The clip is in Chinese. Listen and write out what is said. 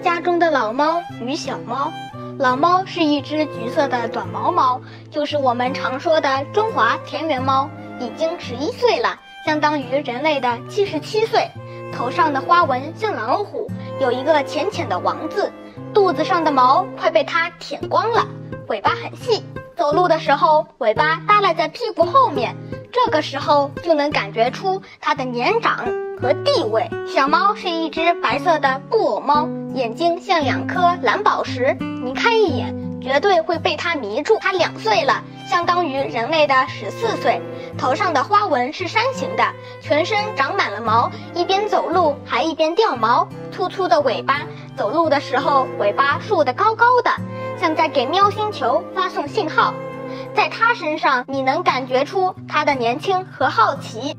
家中的老猫与小猫。老猫是一只橘色的短毛猫，就是我们常说的中华田园猫，已经十一岁了，相当于人类的七十七岁。头上的花纹像老虎，有一个浅浅的王字。肚子上的毛快被它舔光了，尾巴很细，走路的时候尾巴耷拉在屁股后面，这个时候就能感觉出它的年长和地位。小猫是一只白色的布偶猫，眼睛像两颗蓝宝石，你看一眼绝对会被它迷住。它两岁了，相当于人类的十四岁。头上的花纹是山形的，全身长满了毛，一边走路还一边掉毛。粗粗的尾巴，走路的时候尾巴竖得高高的，像在给喵星球发送信号。在它身上，你能感觉出它的年轻和好奇。